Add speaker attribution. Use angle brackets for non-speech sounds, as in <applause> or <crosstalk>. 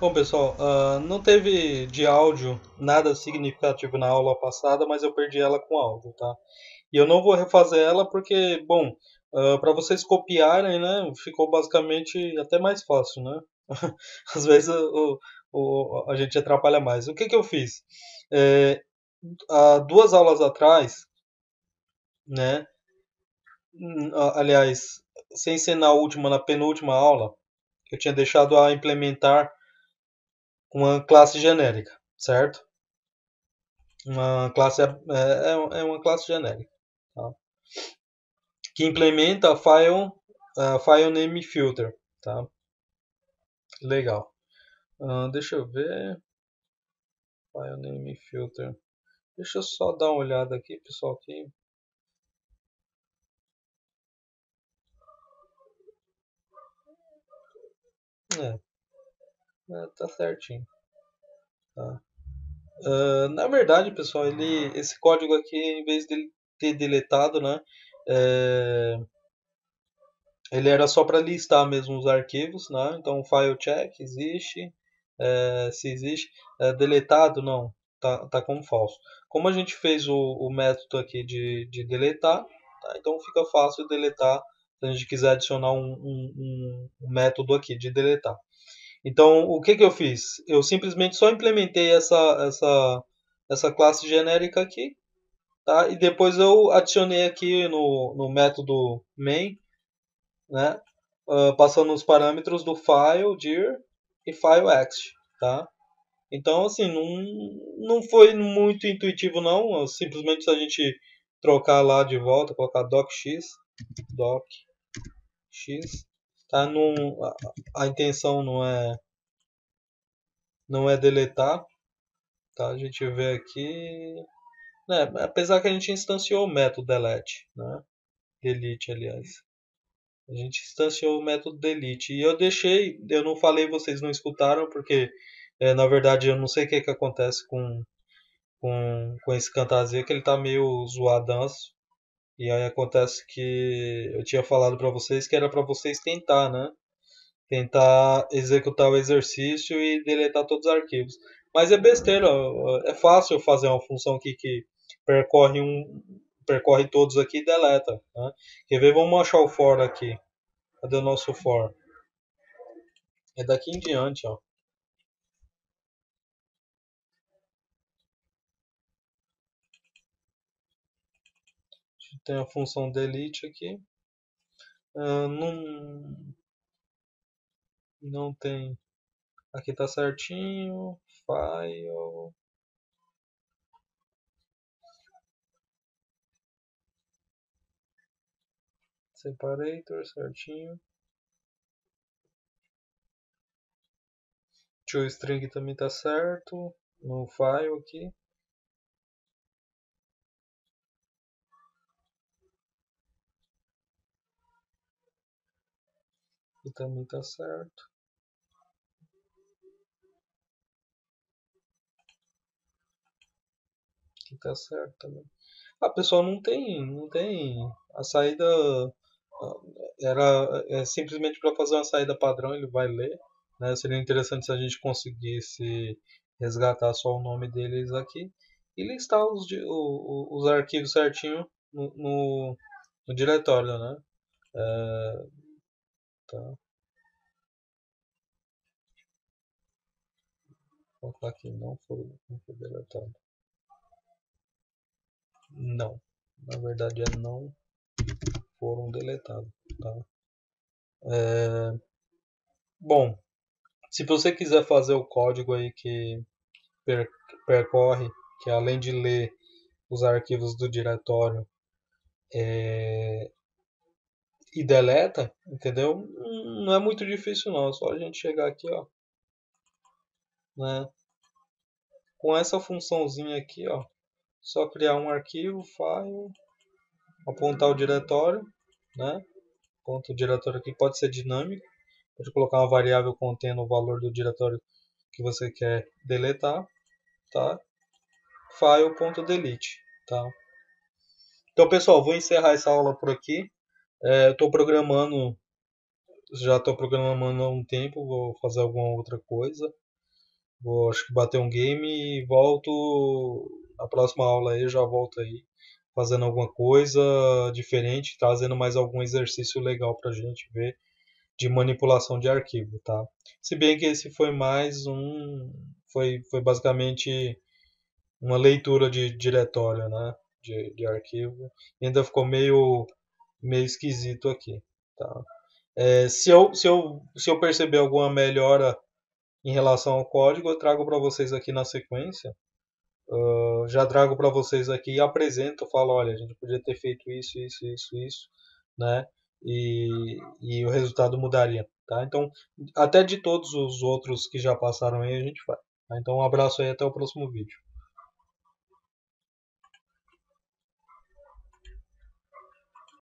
Speaker 1: Bom, pessoal, uh, não teve de áudio nada significativo na aula passada, mas eu perdi ela com áudio, tá? E eu não vou refazer ela porque, bom, uh, ah, para vocês copiarem, né, ficou basicamente até mais fácil, né? <laughs> Às vezes o, o, a gente atrapalha mais. O que, que eu fiz? É, há duas aulas atrás, né? Hum, aliás, sem ser na última, na penúltima aula, eu tinha deixado a implementar uma classe genérica, certo? Uma classe é, é, é uma classe genérica, tá? que implementa file uh, file name filter, tá? Legal. Uh, deixa eu ver. File name filter. Deixa eu só dar uma olhada aqui, pessoal, aqui. É, é, tá certinho. Tá. Uh, na verdade, pessoal, ele, esse código aqui, em vez de ter deletado, né, é, ele era só para listar mesmo os arquivos, né? Então, file check existe, é, se existe, é, deletado não, tá, tá como falso. Como a gente fez o, o método aqui de, de deletar, tá? então fica fácil deletar se a gente quiser adicionar um, um, um método aqui de deletar. Então, o que, que eu fiz? Eu simplesmente só implementei essa, essa, essa classe genérica aqui, tá? E depois eu adicionei aqui no, no método main, né? Uh, passando os parâmetros do file dir e file ext, tá? Então, assim, não, não foi muito intuitivo não, simplesmente se a gente trocar lá de volta, colocar docx, docx, tá? Não, a, a intenção não é não é deletar, tá? A gente vê aqui, né? Apesar que a gente instanciou o método delete, né? Delete, aliás. A gente instanciou o método delete e eu deixei, eu não falei, vocês não escutaram porque é, na verdade eu não sei o que que acontece com com, com esse Camtasia que ele tá meio zoadanço. E aí acontece que eu tinha falado para vocês que era para vocês tentar, né? Tentar executar o exercício e deletar todos os arquivos. Mas é besteira, é fácil fazer uma função aqui que percorre um percorre todos aqui e deleta. Né? Quer ver? Vamos achar o for aqui. Cadê o nosso for? É daqui em diante, ó. Tem a função delete aqui. Uh, não, não tem. Aqui tá certinho. File. Separator certinho. string também tá certo. No file aqui. Aqui também tá certo. Aqui tá certo também. Ah, pessoal, não tem, não tem a saída era é simplesmente para fazer uma saída padrão, ele vai ler. Né? Seria interessante se a gente conseguisse resgatar só o nome deles aqui e listar os, os, os arquivos certinho no, no, no diretório, né? É, Tá. Vou colocar aqui, não foi, não foi deletado. Não. Na verdade é não foram deletados. Tá? É... Bom, se você quiser fazer o código aí que per percorre, que além de ler os arquivos do diretório, é, e deleta, entendeu? Não é muito difícil não, é só a gente chegar aqui, ó, né? Com essa funçãozinha aqui, ó, só criar um arquivo, file, apontar o diretório, né? Ponto diretório aqui pode ser dinâmico, pode colocar uma variável contendo o valor do diretório que você quer deletar, tá? File.delete, tá? Então, pessoal, vou encerrar essa aula por aqui. É, estou programando, já estou programando há um tempo, vou fazer alguma outra coisa. Vou acho que bater um game e volto na próxima aula aí, já volto aí fazendo alguma coisa diferente, trazendo mais algum exercício legal pra gente ver de manipulação de arquivo, tá? Se bem que esse foi mais um foi, foi basicamente uma leitura de diretório, né? De, de arquivo. E ainda ficou meio meio esquisito aqui, tá? É, se, eu, se, eu, se eu perceber alguma melhora em relação ao código, eu trago para vocês aqui na sequência. Uh, já trago para vocês aqui e apresento, falo, olha, a gente podia ter feito isso, isso, isso, isso, né? E, e o resultado mudaria, tá? Então, até de todos os outros que já passaram aí, a gente faz. Tá? Então, um abraço aí, até o próximo vídeo.